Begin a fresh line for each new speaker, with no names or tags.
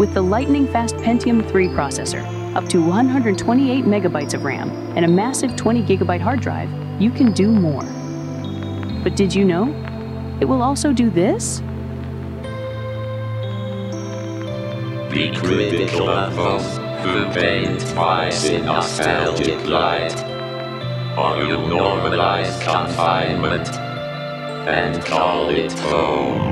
With the lightning fast Pentium 3 processor, up to 128 megabytes of RAM, and a massive 20 gigabyte hard drive, you can do more. But did you know? It will also do this?
Be critical of who paint twice in nostalgic light. Or you normalize confinement and call it home.